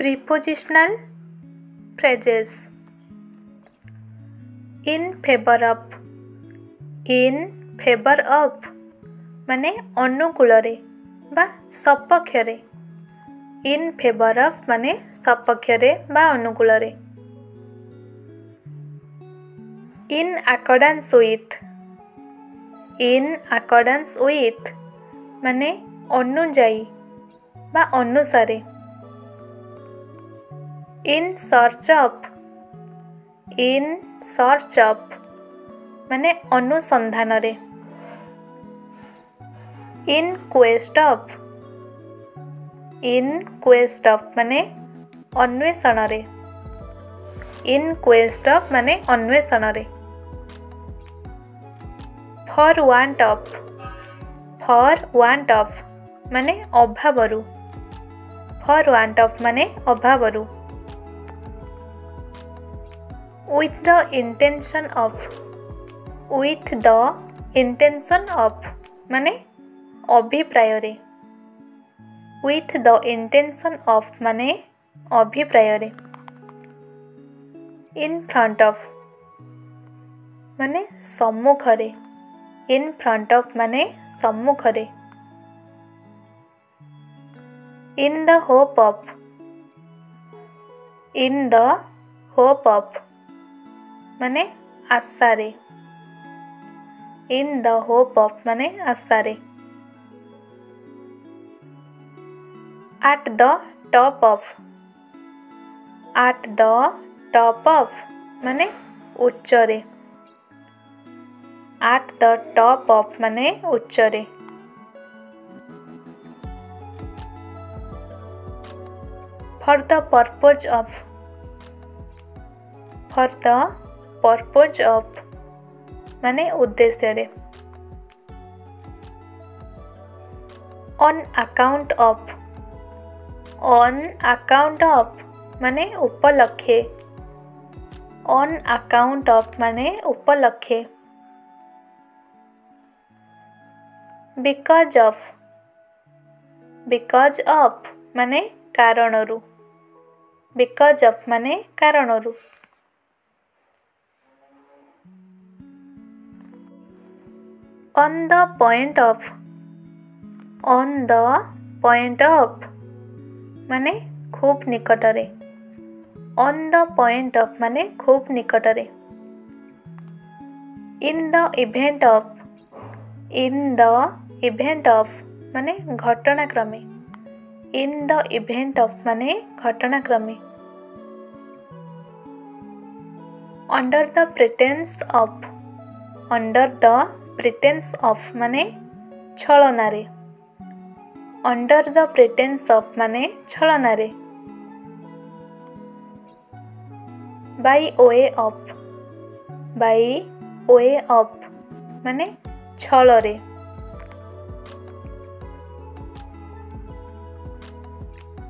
prepositional phrases in favor of in favor of মানে অনুকূলরে বা সপক্ষরে in favour of মানে সপক্ষরে বা অনুকূলরে in accordance with in accordance with মানে অনুযায়ী বা অনুসারে in search of in search of মানে অনুসন্ধানরে in quest of in quest of মানে অন্বেষণরে ইন কোয়েস্ট অফ মানে অন্বেষণরে for want of for want of মানে অভাবরু ফর ওয়ান্ট অফ মানে অভাবরু with the intention of with the intention of মানে অভিপ্রায়রে with the intention of মানে অভিপ্রায়রে in front of মানে সম্মুখরে in front of মানে সম্মুখরে in the hope of in the hope of मान आशा in the hope of मान आशा at the top of at the top of मान उच्चरे at the top of मान उच्चरे for the purpose of for the purpose of मान उद्देश्य on account of on account of मान उपलक्षे अन आकाउंट अफ मान उपलक्षे बिकज अफ बिकज अफ मान कारण बिकज अफ मान कारण on the point of on the point of মানে খুব নিকটরে on the point of মানে খুব নিকটরে in the event of in the event of মানে ঘটনাক্রমে in the event of মানে ঘটনাক্রমে under the pretense of under the pretence of মানে ছলনারে অন্ডার দ প্রিটেন্স অফ মানে ছলনারে by way of by way of মানে ছলরে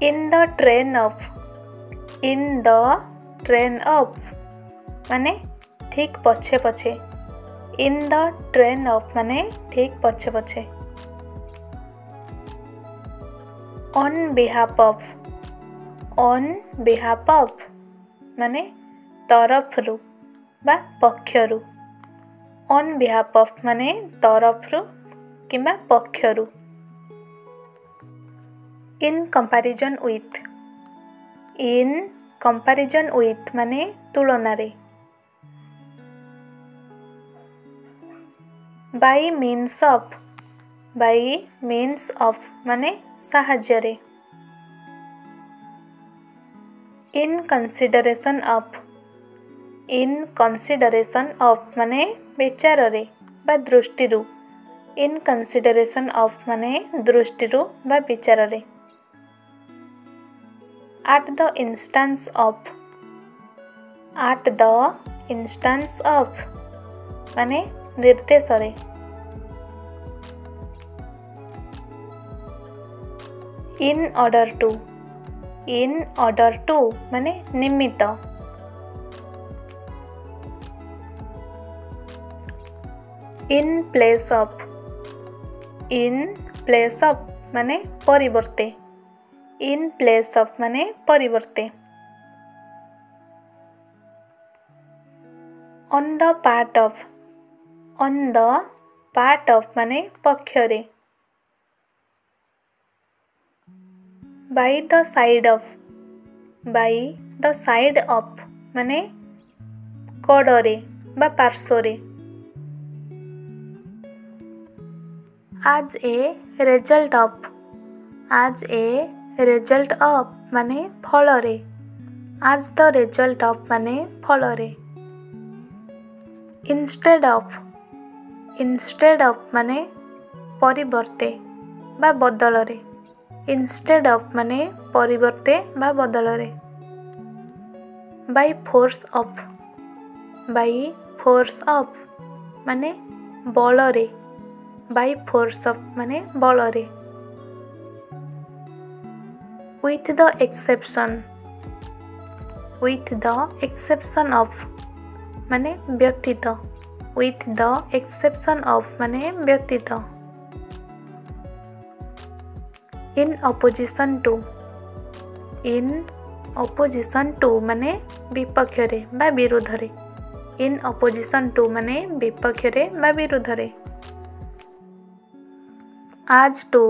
in the train of in the train of মানে ঠিক পছে পছে ইন দ্য ট্রেন অফ মানে ঠিক পছে পছে on behalf of on behalf of মানে তরফরু বা পক্ষরু অন বিহাপ অফ মানে তরফরু কিংবা পক্ষরু in comparison with in comparison with মানে তুলনারে by means of by means of মানে সাহায্যরে in consideration of in consideration of মানে বিচাররে বা দৃষ্টিরু ইন কনসিডরেসন অফ মানে দৃষ্টিরু বা বিচাররে at the instance of at the instance of माने ನಿರ್ದೇಶನೆ in order to in order to মানে নিমিত্ত in place of in place of মানে পরিবর্তে ইন প্লেস অফ মানে পরিবর্তে on the part of on the part of माने पक्ष रे by the side of by the side of माने कोड रे बा पार्श्व रे आज ए रिजल्ट ऑफ आज ए रिजल्ट ऑफ माने फल रे आज द रिजल्ट ऑफ माने फल रे इनस्टेड ऑफ इनस्टेड अफ मान परे बदल इनस्टेड अफ मान परे बदल by force of by force of मान बल बै फोर्स अफ मान बल उथ द एक्सेपन उथ द एक्सेपन अफ माने व्यतीत উইথ দ্য এক্সেপশন অফ মানে ব্যতীত in opposition to in opposition to মানে বিপক্ষরে বা বিরোধরে ইন অপোজিশন টু মানে বিপক্ষরে বা বিরোধরে আজ টু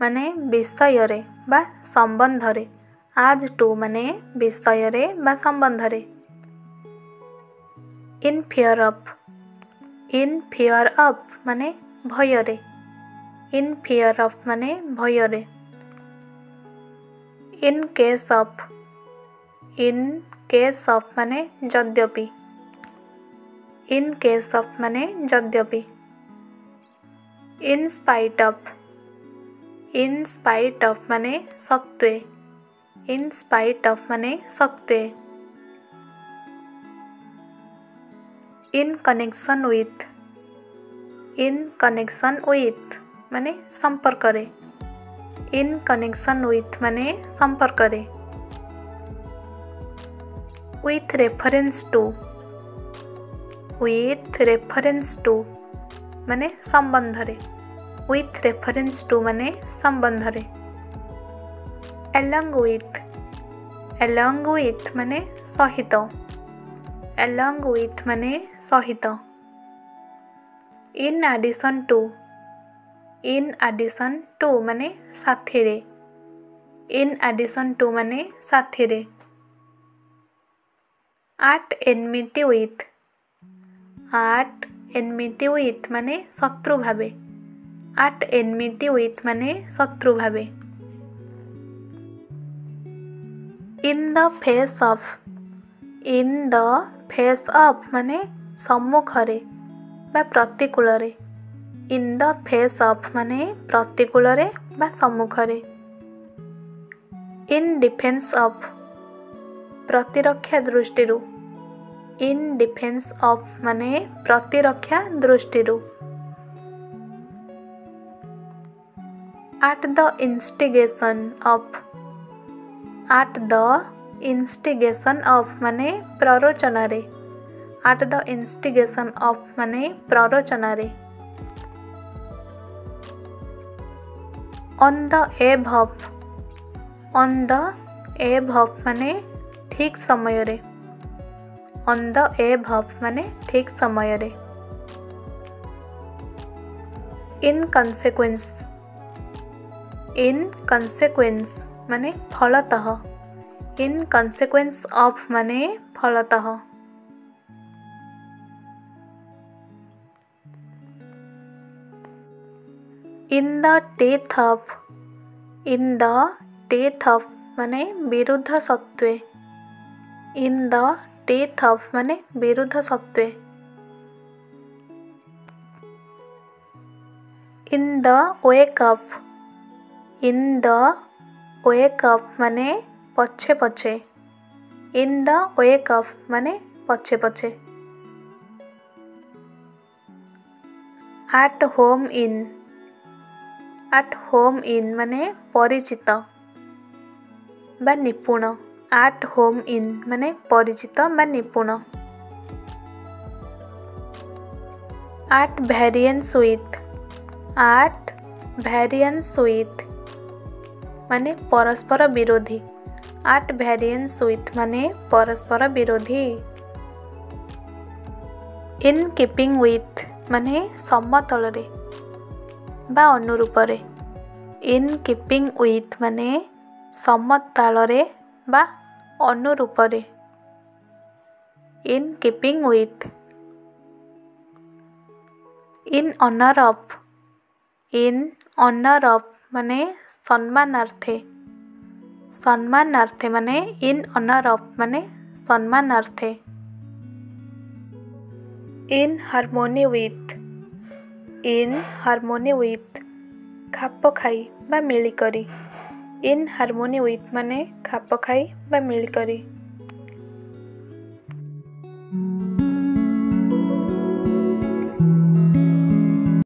মানে বিষয়রে বা সম্বন্ধরে আজ টু মানে বিষয়রে বা সম্বন্ধরে in fear of in fear of मान भयरे इन फियर अफ मान भयर in case of in case of मान यद्यपि इन केस अफ मान यद्यपि in spite of in spite of मान सत्वे इन स्पाइट अफ मान सत्वे in connection with in connection with मान संपर्क इन कनेक्शन विथ मान संपर्क with reference to with reference to मान संबंध विथ रेफरेन्स टू मान संबंध एलंग विथ एलंग विथ मान सहित along with মানে সহিত in addition to in addition to মানে সাথিরে ইন আডিশন টু মানে সাথিরে at enmity with at enmity with মানে শত্রু ভাবে আট এনমিটি উইথ মানে শত্রু ভাবে in the face of in the face of ମାନେ ସମ୍ମୁଖରେ ବା ପ୍ରତିକୂଳରେ ଇନ୍ ଦ ଫେସ୍ ଅଫ୍ ମାନେ ପ୍ରତିକୂଳରେ ବା ସମ୍ମୁଖରେ ଇନ୍ ଡିଫେନ୍ସ ଅଫ୍ ପ୍ରତିରକ୍ଷା ଦୃଷ୍ଟିରୁ ଇନ୍ ଡିଫେନ୍ସ ଅଫ୍ ମାନେ ପ୍ରତିରକ୍ଷା ଦୃଷ୍ଟିରୁ at the instigation of at the instigation of ମାନେ ପ୍ରରୋଚନାରେ आट द इनिगेसन अफ मान प्ररचन on the A भफ on the ए भफ मान ठीक समय रे अन् द ए भफ मान ठीक समय रे इन कनसेक्वेन्स इन कनसेक्वेन्स मान फलत इन कनसेक्वेन्स अफ मान फलत in the teeth of in the teeth of মানে বিরুদ্ধ সত্ত্বে in the teeth of মানে বিরুদ্ধ সত্ত্বে in the wake up in the wake up মানে পছে পছে in the wake up মানে পছে পছে at home in at home in मान परिचित निपुण आट होम इन मान परिचित निपुण आट भैरियस उथ आट भैरियस उथ मान परस्पर विरोधी आट भैरियस उथ मान परस्पर विरोधी इन कीपिंग विथ मान समतल ବା ଅନୁରୂପରେ ଇନ୍ କିପିଂ ୱିଥ୍ ମାନେ ସମତାଳରେ ବା ଅନୁରୂପରେ in keeping with in honour of in honour of ମାନେ ସମ୍ମାନାର୍ଥେ ସମ୍ମାନାର୍ଥେ ମାନେ ଇନ୍ ଅନର୍ ଅଫ୍ ମାନେ ସମ୍ମାନାର୍ଥେ in harmony with in harmony with ଖାପ ଖାଇ ବା ମିଳିକରି ଇନ୍ ହାରମୋନି ୱିଥ୍ ମାନେ ଖାପ ଖାଇ ବା ମିଳିକରି